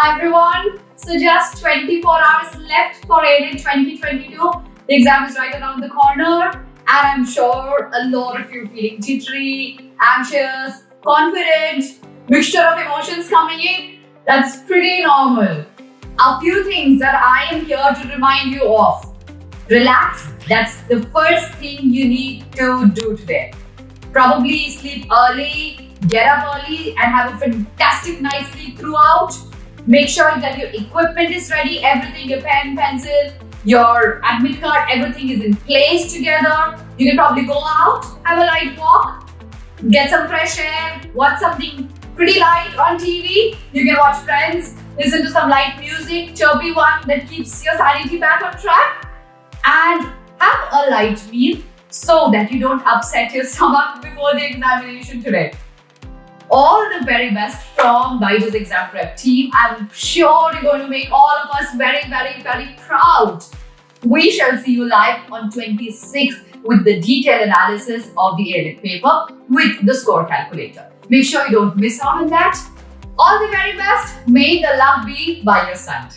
Hi everyone. So just 24 hours left for AILET 2022. The exam is right around the corner and I'm sure a lot of you feeling jittery, anxious, confident, mixture of emotions coming in. That's pretty normal. A few things that I am here to remind you of. Relax. That's the first thing you need to do today. Probably sleep early, get up early and have a fantastic night's sleep throughout. Make sure that your equipment is ready, everything, your pen, pencil, your admit card, everything is in place together. You can probably go out, have a light walk, get some fresh air, watch something pretty light on TV. You can watch Friends, listen to some light music, chirpy one that keeps your sanity back on track, and have a light meal so that you don't upset your stomach before the examination today. All the very best from Byju's exam prep team. I'm sure you're going to make all of us very, very, very proud. We shall see you live on 26th with the detailed analysis of the AILET paper with the score calculator. Make sure you don't miss out on that. All the very best. May the love be by your side.